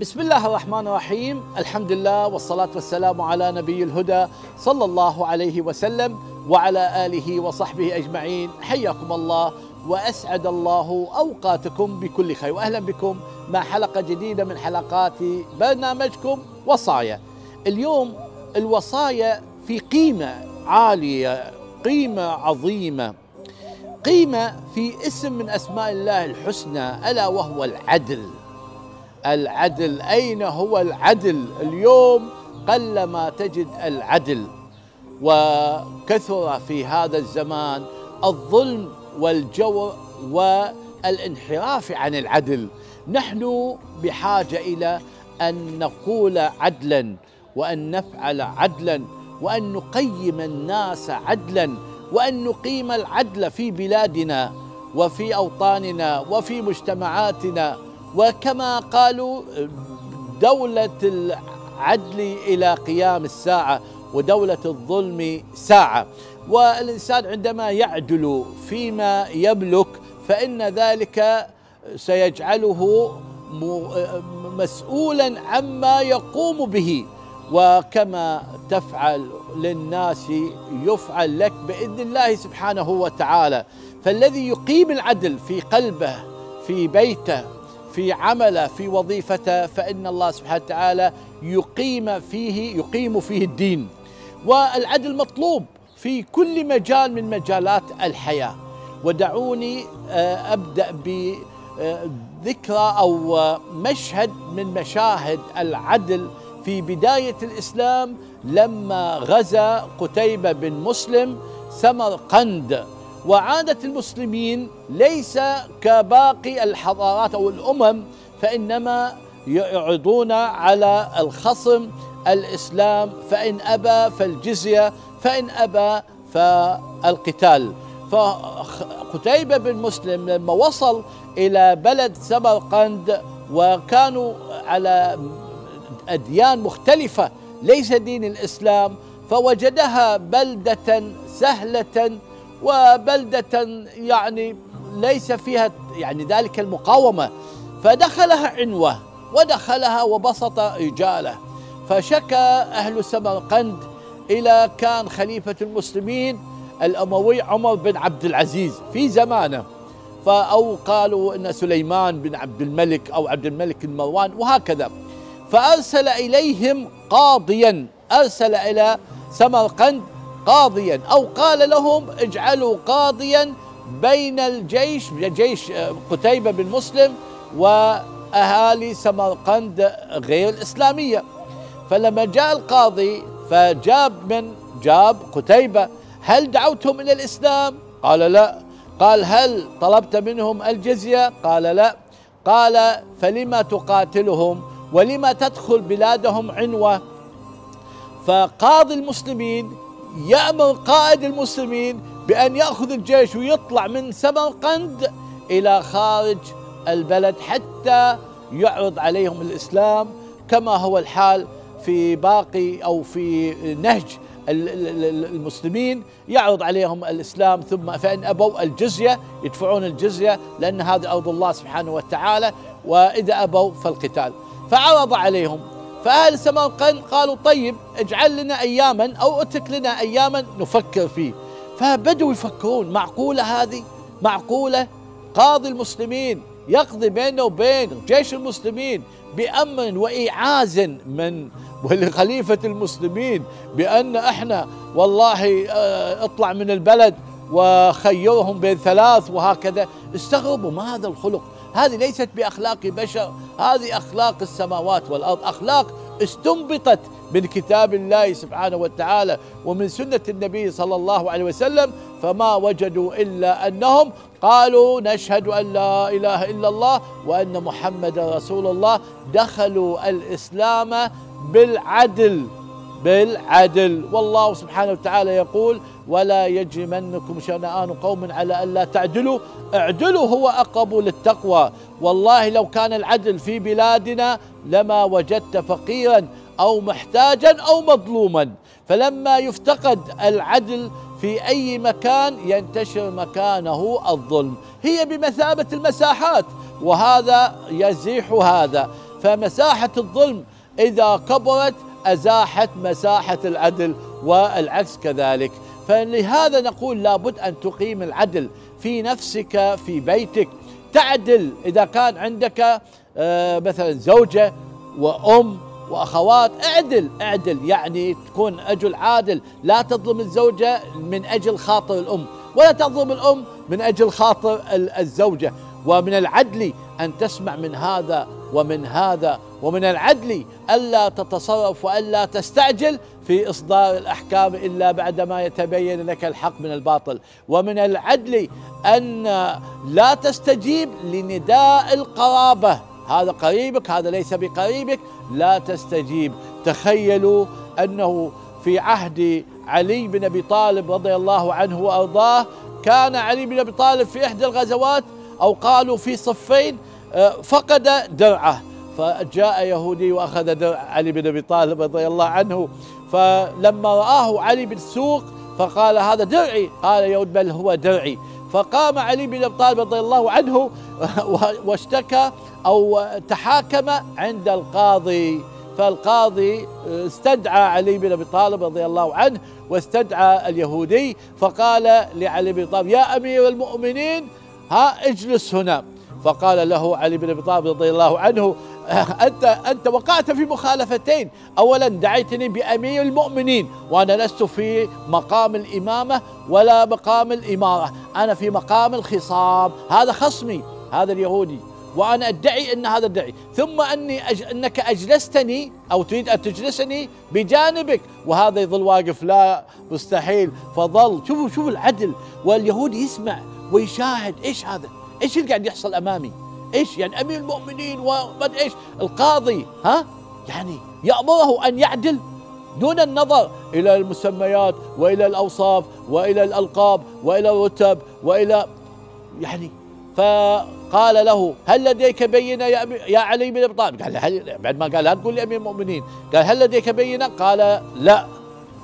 بسم الله الرحمن الرحيم. الحمد لله والصلاة والسلام على نبي الهدى صلى الله عليه وسلم وعلى آله وصحبه أجمعين. حياكم الله وأسعد الله أوقاتكم بكل خير وأهلا بكم مع حلقة جديدة من حلقات برنامجكم وصايا. اليوم الوصايا في قيمة عالية قيمة عظيمة. قيمة في اسم من أسماء الله الحسنى ألا وهو العدل. العدل. أين هو العدل؟ اليوم قلما تجد العدل. وكثر في هذا الزمان الظلم والجور والانحراف عن العدل. نحن بحاجة إلى أن نقول عدلا وأن نفعل عدلا وأن نقيم الناس عدلا وأن نقيم العدل في بلادنا وفي أوطاننا وفي مجتمعاتنا. وكما قالوا دولة العدل إلى قيام الساعة ودولة الظلم ساعة. والإنسان عندما يعدل فيما يملك فإن ذلك سيجعله مسؤولا عما يقوم به. وكما تفعل للناس يفعل لك بإذن الله سبحانه وتعالى. فالذي يقيم العدل في قلبه في بيته في عمله في وظيفته فإن الله سبحانه وتعالى يقيم فيه يقيم فيه الدين. والعدل مطلوب في كل مجال من مجالات الحياة. ودعوني أبدأ بذكرى أو مشهد من مشاهد العدل في بداية الإسلام لما غزا قتيبة بن مسلم سمرقند. وعادة المسلمين ليس كباقي الحضارات أو الأمم فإنما يعرضون على الخصم الإسلام فإن أبى فالجزية فإن أبى فالقتال. فقتيبة بن مسلم لما وصل إلى بلد سمرقند وكانوا على أديان مختلفة ليس دين الإسلام فوجدها بلدة سهلة وبلدة يعني ليس فيها يعني ذلك المقاومة. فدخلها عنوة ودخلها وبسط رجاله. فشكى أهل سمرقند إلى كان خليفة المسلمين الأموي عمر بن عبد العزيز في زمانه. فأو قالوا أن سليمان بن عبد الملك أو عبد الملك المروان وهكذا. فأرسل إليهم قاضيا أرسل إلى سمرقند قاضيا. أو قال لهم اجعلوا قاضيا بين الجيش جيش قتيبة بن مسلم وأهالي سمرقند غير الإسلامية. فلما جاء القاضي فجاب من جاب قتيبة. هل دعوتهم إلى الإسلام؟ قال لا. قال هل طلبت منهم الجزية؟ قال لا. قال فلما تقاتلهم ولما تدخل بلادهم عنوة؟ فقاضي المسلمين يأمر قائد المسلمين بأن يأخذ الجيش ويطلع من سمرقند إلى خارج البلد حتى يعرض عليهم الإسلام كما هو الحال في باقي أو في نهج المسلمين. يعرض عليهم الإسلام ثم فإن أبوا الجزية يدفعون الجزية لأن هذه أرض الله سبحانه وتعالى وإذا أبوا فالقتال. فعرض عليهم فأهل سمرقند قالوا طيب اجعل لنا أياما أو اترك لنا أياما نفكر فيه. فبدوا يفكرون معقولة هذه؟ معقولة؟ قاضي المسلمين يقضي بينه وبين جيش المسلمين بأمر وإيعاز من ولخليفة المسلمين بأن إحنا والله اطلع من البلد وخيرهم بين ثلاث وهكذا. استغربوا ما هذا الخلق؟ هذه ليست بأخلاق بشر هذه أخلاق السماوات والأرض. أخلاق استنبطت من كتاب الله سبحانه وتعالى ومن سنة النبي صلى الله عليه وسلم فما وجدوا إلا أنهم قالوا نشهد أن لا إله إلا الله وأن محمد رسول الله. دخلوا الإسلام بالعدل بالعدل. والله سبحانه وتعالى يقول ولا يجرمنكم شنآن قوم على ألا تعدلوا اعدلوا هو أقرب للتقوى. والله لو كان العدل في بلادنا لما وجدت فقيرا أو محتاجا أو مظلوما. فلما يفتقد العدل في أي مكان ينتشر مكانه الظلم. هي بمثابة المساحات وهذا يزيح هذا. فمساحة الظلم إذا كبرت أزاحت مساحة العدل والعكس كذلك. فلهذا نقول لابد أن تقيم العدل في نفسك في بيتك تعدل إذا كان عندك آه، مثلا زوجة وأم وأخوات اعدل اعدل يعني تكون أجل عادل. لا تظلم الزوجة من أجل خاطر الأم ولا تظلم الأم من أجل خاطر الزوجة. ومن العدل أن تسمع من هذا ومن هذا ومن العدل ألا تتصرف وألا تستعجل. في إصدار الأحكام إلا بعدما يتبين لك الحق من الباطل. ومن العدل أن لا تستجيب لنداء القرابة. هذا قريبك هذا ليس بقريبك لا تستجيب. تخيلوا أنه في عهد علي بن أبي طالب رضي الله عنه وأرضاه كان علي بن أبي طالب في إحدى الغزوات أو قالوا في صفين آه، فقد درعه. فجاء يهودي وأخذ درع علي بن أبي طالب رضي الله عنه فلما رآه علي بالسوق فقال هذا درعي. قال يهود بل هو درعي. فقام علي بن أبي طالب رضي الله عنه واشتكى أو تحاكم عند القاضي. فالقاضي استدعى علي بن أبي طالب رضي الله عنه واستدعى اليهودي. فقال لعلي بن طالب يا أمير المؤمنين ها اجلس هنا. فقال له علي بن أبي طالب رضي الله عنه أنت أنت وقعت في مخالفتين، اولا دعيتني بأمير المؤمنين وأنا لست في مقام الإمامة ولا مقام الإمارة، أنا في مقام الخصام، هذا خصمي هذا اليهودي. وأنا أدعي إن هذا ادعي ثم أني أج... أنك أجلستني أو تريد أن تجلسني بجانبك. وهذا يظل واقف لا مستحيل. فظل شوفوا شوفوا العدل. واليهودي يسمع ويشاهد. إيش هذا؟ إيش اللي قاعد يحصل أمامي؟ إيش يعني أمير المؤمنين وما إيش. القاضي ها؟ يعني يأمره أن يعدل دون النظر إلى المسميات وإلى الأوصاف وإلى الألقاب وإلى الرتب وإلى يعني فقال له هل لديك بينة يا, يا علي بن أبي قال هل بعد ما قال لا تقول لي أمير المؤمنين. قال هل لديك بينة؟ قال لا.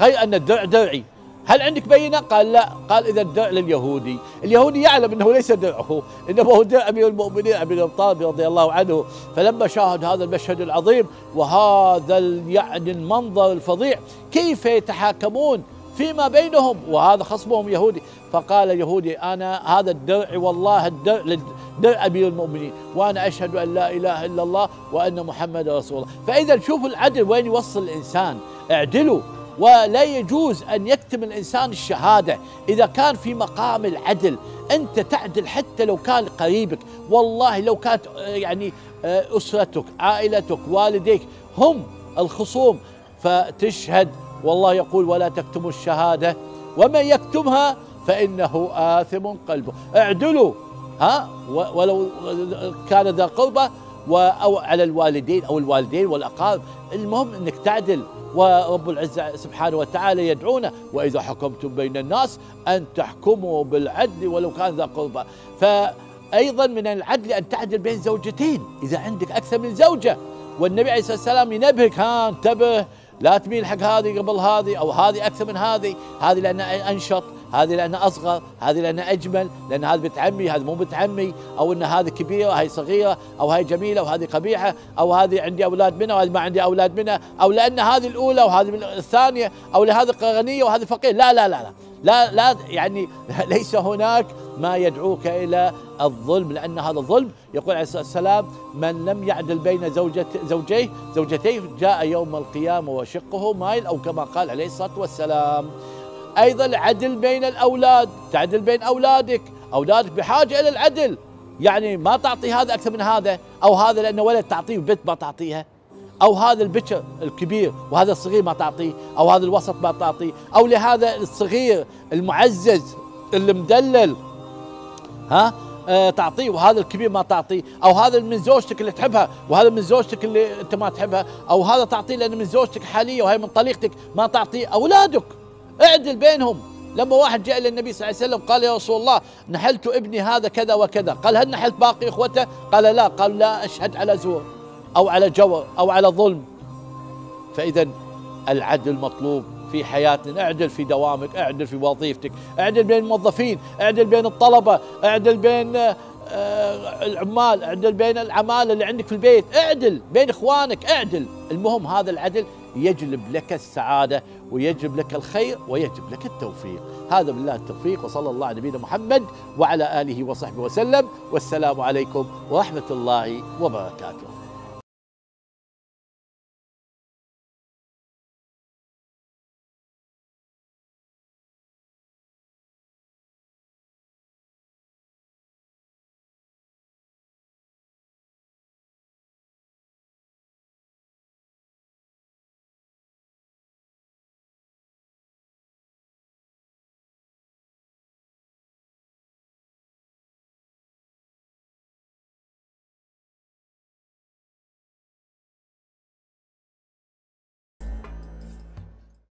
غير أن الدرع درعي. هل عندك بينة؟ قال لا. قال إذا الدرع لليهودي. اليهودي يعلم أنه ليس درعه إنما هو درع أمير المؤمنين أبي الطالب رضي الله عنه. فلما شاهد هذا المشهد العظيم وهذا يعني المنظر الفظيع كيف يتحاكمون فيما بينهم؟ وهذا خصمهم يهودي. فقال يهودي أنا هذا الدرع والله الدرع درع أمير المؤمنين وأنا أشهد أن لا إله إلا الله وأن محمد رسول الله. فإذا شوفوا العدل وين يوصل الإنسان؟ اعدلوا. ولا يجوز أن يكتم الإنسان الشهادة إذا كان في مقام العدل. أنت تعدل حتى لو كان قريبك. والله لو كانت يعني أسرتك عائلتك والديك هم الخصوم. فتشهد والله يقول ولا تكتموا الشهادة. ومن يكتمها فإنه آثم قلبه. اعدلوا ها ولو كان ذا قربة أو على الوالدين أو الوالدين والأقارب. المهم إنك تعدل ورب العزة سبحانه وتعالى يدعونا وإذا حكمتم بين الناس أن تحكموا بالعدل ولو كان ذا قربى. فأيضا من العدل أن تعدل بين زوجتين إذا عندك أكثر من زوجة. والنبي عليه الصلاة والسلام ينبهك ها انتبه لا تميل حق هذه قبل هذه أو هذه أكثر من هذه هذه لأنها أنشط. هذه لأنها أصغر هذه لأنها أجمل لأن هذه بنت عمي هذه مو بنت عمي أو إن هذه كبيرة هذه صغيرة أو هذه جميلة وهذه قبيحة أو هذه عندي أولاد منها وهذه ما عندي أولاد منها أو لأن هذه الأولى وهذه الثانية أو لهذه غنيه وهذه فقير لا لا لا لا. لا لا يعني ليس هناك ما يدعوك إلى الظلم لأن هذا الظلم يقول عليه الصلاة والسلام من لم يعدل بين زوجة زوجيه زوجتيه جاء يوم القيامة وشقه مايل أو كما قال عليه الصلاة والسلام. أيضا عدل بين الأولاد تعدل بين أولادك أولادك بحاجة إلى العدل. يعني ما تعطي هذا أكثر من هذا أو هذا لأنه ولد تعطيه بنت ما تعطيها أو هذا البكر الكبير وهذا الصغير ما تعطيه أو هذا الوسط ما تعطيه أو لهذا الصغير المعزز المدلل ها؟ آه تعطيه وهذا الكبير ما تعطيه أو هذا من زوجتك اللي تحبها وهذا من زوجتك اللي أنت ما تحبها أو هذا تعطيه لأنه من زوجتك حاليه وهي من طليقتك ما تعطيه أولادك. اعدل بينهم. لما واحد جاء إلى النبي صلى الله عليه وسلم قال يا رسول الله نحلت ابني هذا كذا وكذا. قال هل نحلت باقي إخوته؟ قال لا. قال لا أشهد على زور أو على جور أو على ظلم. فاذا العدل مطلوب في حياتنا. اعدل في دوامك اعدل في وظيفتك اعدل بين الموظفين اعدل بين الطلبة اعدل بين آه، العمال اعدل بين العمالة اللي عندك في البيت. اعدل بين إخوانك اعدل. المهم هذا العدل يجلب لك السعادة ويجلب لك الخير ويجلب لك التوفيق. هذا بالله التوفيق وصلى الله على نبينا محمد وعلى آله وصحبه وسلم. والسلام عليكم ورحمة الله وبركاته.